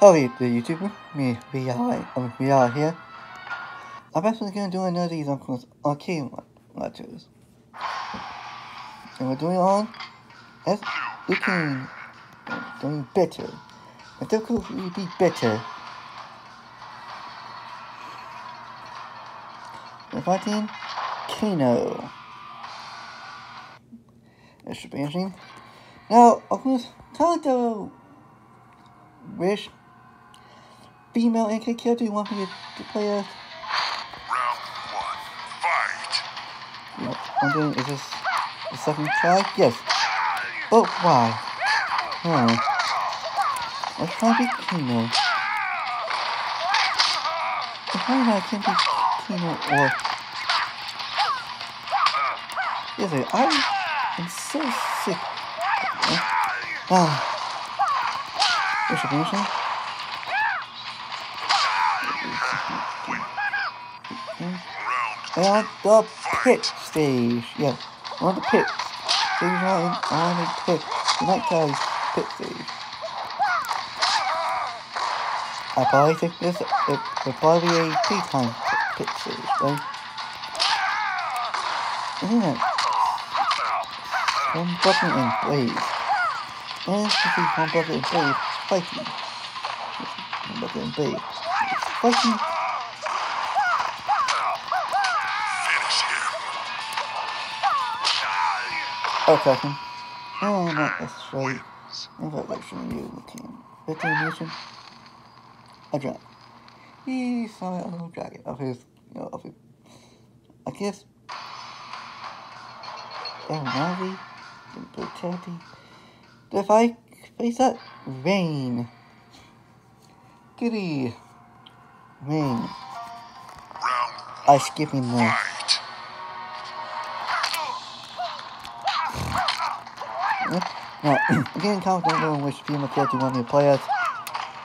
Howdy, the YouTuber. Me, um, we are here. I'm actually gonna do another of these Uncle's arcade lectures. And we're doing on as looking doing better. The difficulty will be better. We're fighting Kano. That should be interesting. Now, of course, kind of wish female NK do you want me to, to play as? Round one, fight! Yep, I'm doing, is this the second try? Yes. Oh, why? Oh. Let's try to be Kino. Why I can't be Kino or... Yes, I am so sick. Ah. What's your Round the pit stage. Yeah, we're on the pit. Stage one on the pit. The night time pit stage. I probably think this will probably be a daytime pit stage, right? Isn't it? One button and blaze. And you see one button and blaze fighting. One button and blaze. Fighting finish him. Okay. Oh, not necessarily. Wins. In fact, like showing you looking. Determination. A dragon. He saw a little dragon of his, you know, of his. I guess. El Navi. Brutality. If I face that, rain. Giddy. Round I skipping there. Now, again, comment down below which female character you want me to play as.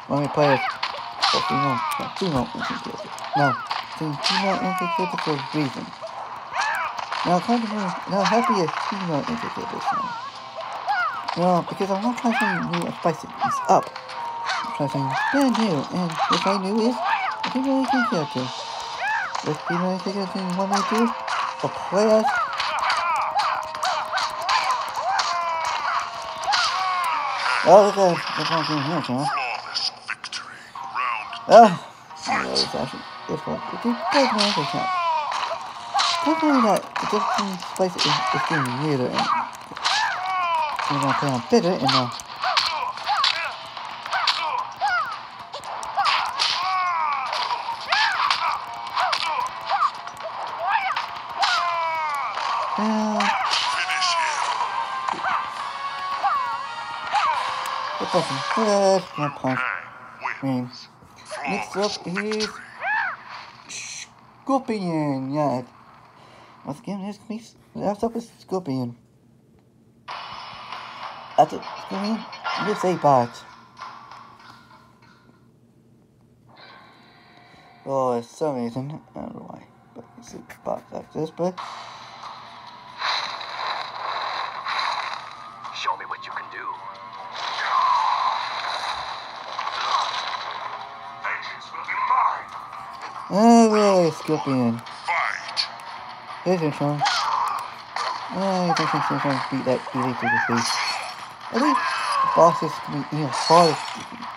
Want me to play as a female, no, female infant character. No, the female infant character for a reason. Now, comment below, now, have to be a female infant character this time. Well, because I'm not trying something new and spicy things up. Trying something brand new, and if I knew is a female infant character. If female infant character you want me to do, or play as, Oh, look at this one thing here, Chan. Flawless victory. Round Ah, no, it's actually this one. It's a big one, I can't. Definitely that the different spice is, is getting weirder and we're gonna play on bitter and uh uh, him. the person. Uh, punch. Mean. Next up is. Scorpion. Yeah. Once again, here's me. Next up is Scorpion. That's it. Scorpion. This a bot. Oh, it's so amazing. I don't know why, but it's a bot like this. But Show me what you can do. Vengeance will be mine. oh, really, Scorpion. Fight. Here's your chance. Oh, I think I'm still trying to beat that easy to the face. I think the bosses can be even harder to defeat.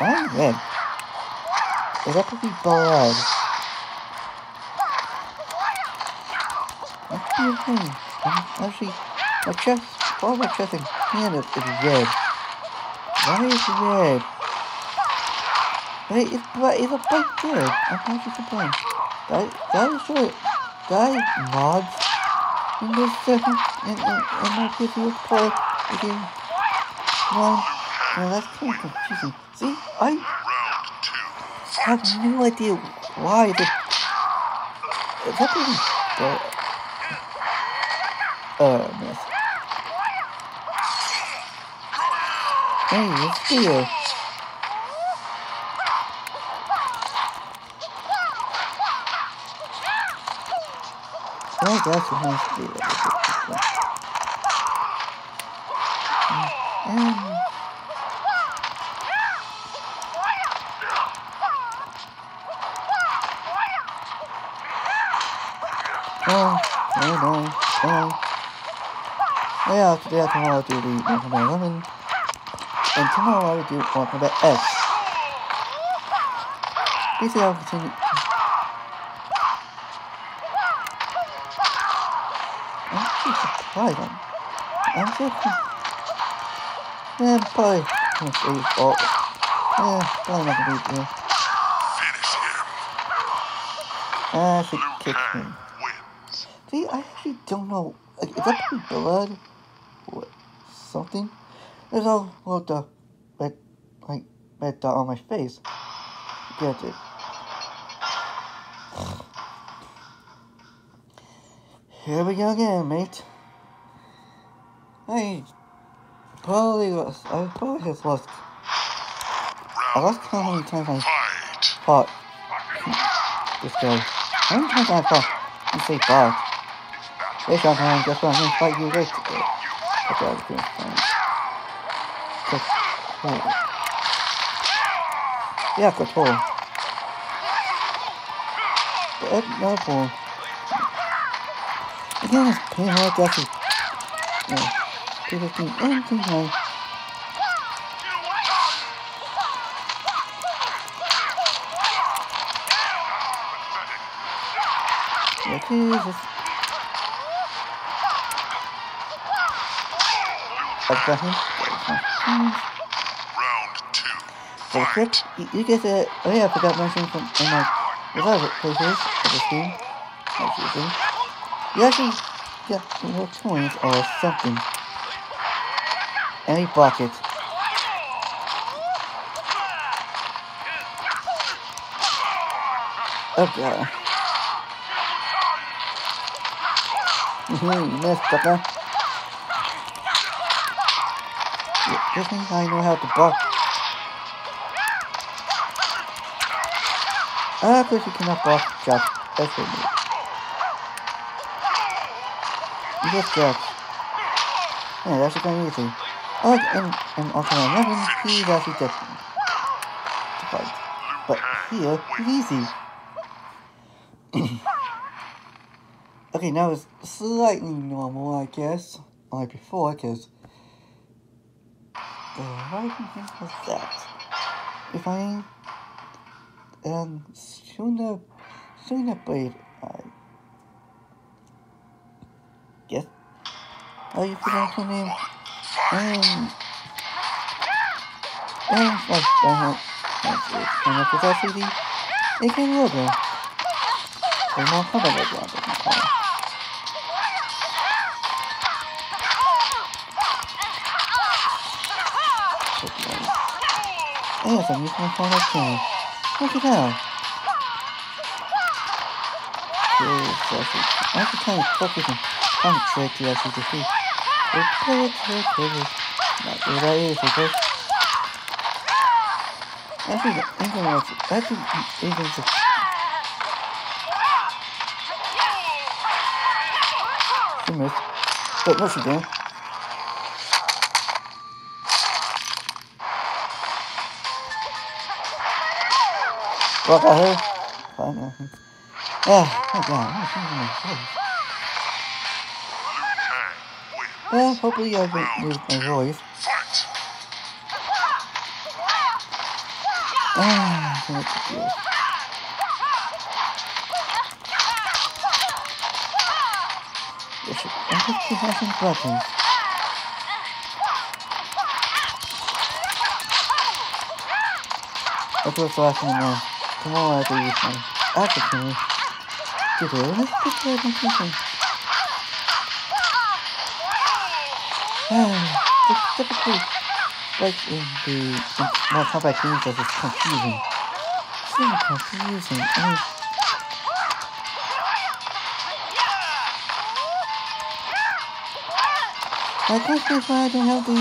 Oh, I'm red. Is that pretty blood? That's the thing. I'm actually, my chest, all my chest and hand is, is red. Why is it red? Wait, it's black, it's a black bird. I'm actually surprised. That, that is short. That mods in this second, and, and, and my kids will play again. One, well, that's kind of confusing. See, I have no idea why the. Is that. Uh, miss. Hey, here. Oh, that's a nice deal. And Oh, no, no, no. Yeah, today I tomorrow I'll do the Mortal Kombat 11. And tomorrow I will do Mortal Kombat X. Basically, I'll continue. I'm actually surprised. I'm, I'm so Yeah, probably say his fault. Yeah, probably not gonna be him. I should Liu kick him. See, I actually don't know. Like, is that blood? What? Something? There's all well, the red, like, red dot uh, on my face. Get it. Here we go again, mate. I probably lost. I probably just lost. I lost count how many times I fight. fought this guy. How many times I fought? You say fought. Hey, man, guess what? I'm gonna fight you right today. I was gonna fight. Control. Yeah, control. But no ball. Again, it's pretty hard to actually. Yeah. People think anything. Yeah, Jesus. I've. Round two. Fight. you, you get the, oh yeah, I forgot mention from, in my, without places of the team, as usual, you actually get more coins or something. Any bucket. Oh god. Mm-hmm, you missed. This means I know how to block. Ah, of course you cannot block jump. That's what. You just jump. Yeah, that's kind of easy. I like in, in Ultimate 11, he's actually different. To fight. But here, he's easy. okay, now it's slightly normal, I guess. Like before, because... The right hand was that. If I um, sooner, Sonya Blade, I guess. How you pronounce her name? Um, um, like, uh, it. And if it's the, it can logo. Or more cover logo, I think you call it. Yes, I'm using my phone as. Look at that. To kind of focus and concentrate to actually defeat. Okay, okay, okay. Good that is, okay? Actually, the England was, think England's a... She missed. Wait, no she didn't. Got her? Fine, uh, Ah, oh god. Well, hopefully I can use my voice. Ah, that's good. I think she has some buttons. That's what's last one now. Tomorrow I to use my applicant. Get it? Let's put that in something. Ah, the typical like in the Mortal Kombat games that is confusing. So confusing. I mean, I guess that's why I don't have the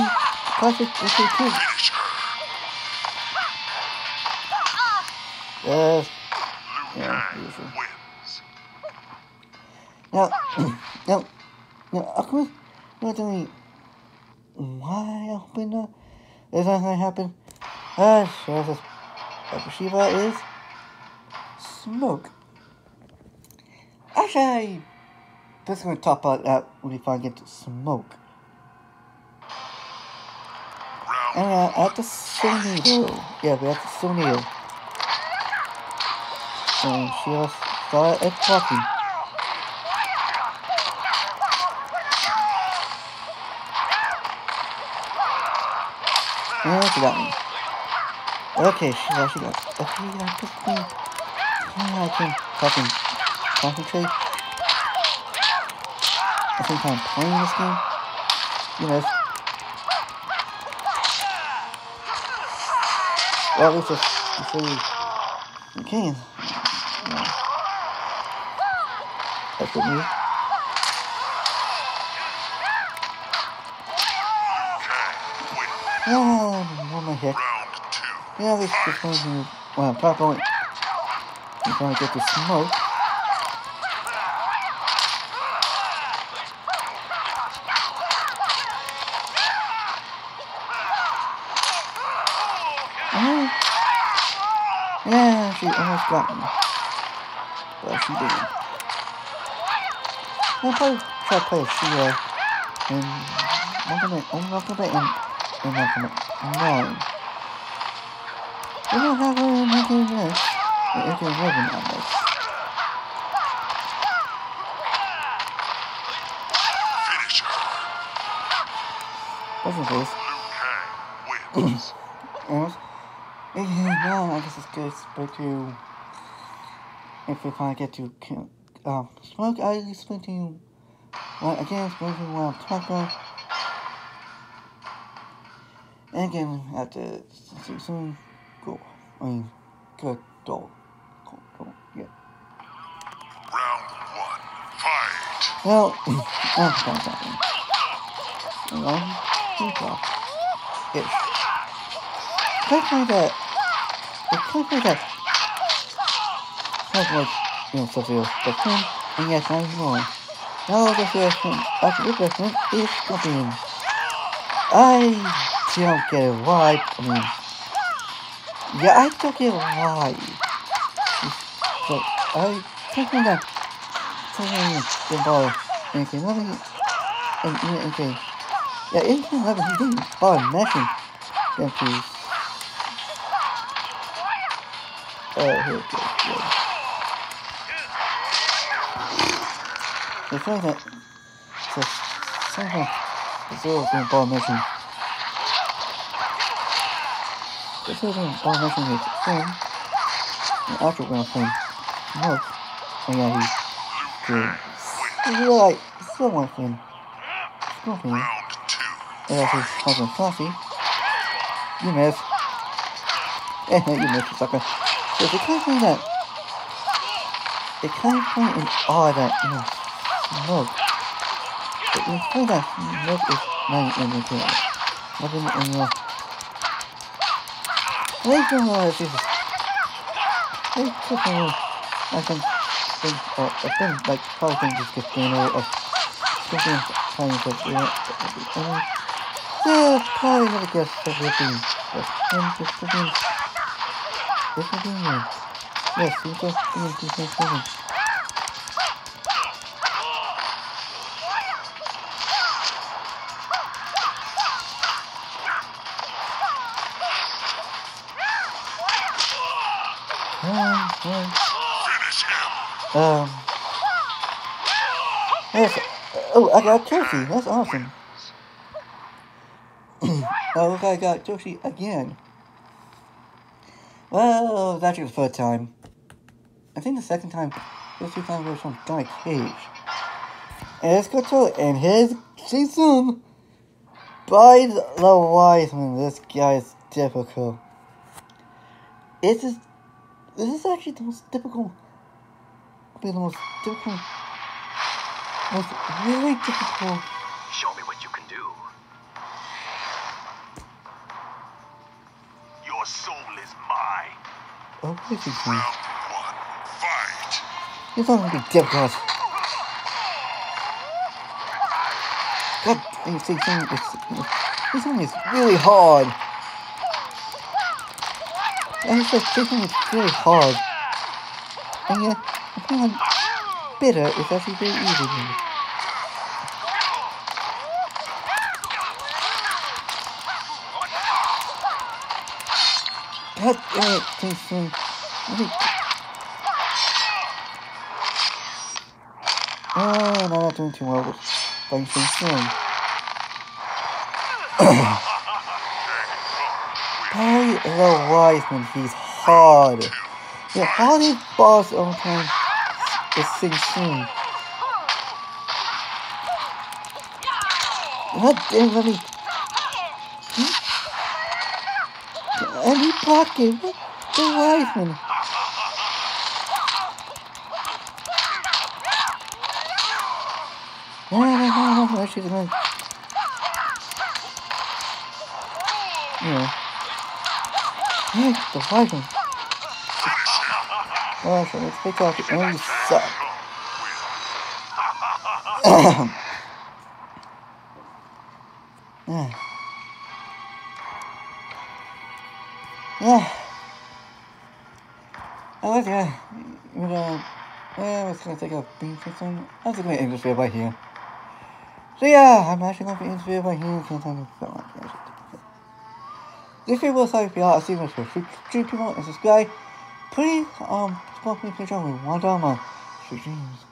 classic SAT. Finish Yes. Yeah, Kang usually. wins. Now, now, now, of course, not only why I hope not. Is that gonna happen? Ah, sure. This Sheeva is smoke. Actually, I just gonna talk about that when we finally get to smoke. And uh, at the. Yeah, we have the. And she was started at talking. She got me. Okay, she got, she got. Okay, I'm just think. I can fucking concentrate. At the same time playing this game. You know, Well, it's just before you, you can. Yeah. That's what. Oh, what my heck. Yeah, this is going to. Well, probably. I'm going to get the smoke. Yeah, she almost got me. But she didn't. I'll probably try to play a Sheila in Ultimate, oh, Ultimate in, in Ultimate 9. We don't have her in Ultimate this. It is 11 on this. This? Liu Kang wins. Yes. Yeah, I guess it's good but to if we finally get to um smoke I explain to you well again explain to what I'm talking about. And again at the see soon go. I mean good dog. Go, go, yeah. Round one. Fight. Well I'm sorry something. One, two, twelve. Ish. Click like that. Like that. Sounds like, you know. But then, and yes, I'm wrong. Now the after the reference is Scorpion. I don't get it why, I mean, yeah, I don't get why. But I think that, and okay, let me, and, and, okay, yeah, in 11, he didn't ball mashing them to Oh, here it goes. The thing that so somehow the zero thing ball missing. Zero thing ball missing. And we're playing Mark. Oh yeah, he's good. Like. Scorpion. Round two. And that's his. You miss. you missed, you sucker. So the kind of thing that it kind of point in awe that you know smoke. But you find that smoke is not in the game. Nothing in the I don't know if this is I just I can think or I think like probably think this gets game away of something trying to you know I mean yeah probably never guess everything but then just something this is being. Yes, you just being two point Um, um, yes, oh, I got Joshi, that's awesome. oh, look, I got Joshi again. Well, that's actually the third time. I think the second time, those two times were from Guy Cage. And let's go to and his season by the Wiseman. This guy is difficult. This is, this is actually the most difficult, be the most difficult, most really difficult Show me what you can do. Your soul is mine. Oh, what is he doing? Round one. Fight. Not gonna be difficult. God, you see, thing, it's, Sing is really hard. And it's like kicking is really hard. And yet, depending on bitter, it's actually very easy to. God damn it, King Sing. I think... Oh, no, not doing too well with King Sing. Barry the Wiseman, he's hard. Yeah, how these balls all the time is Sing Sing. God damn, let me... Hmm? And he blocked it. The Wiseman? No, no, no, no, no, she's going. Yeah. Hey, the. Oh, so let's pick out the enemy suck. yeah. Yeah. I like. You know, yeah, I was gonna take a bean some. I was gonna video by here. So yeah, I'm actually gonna be English video here since I'm going If you are a season for three and subscribe. Please, um, support me Patreon with one dollar. Sweet dreams.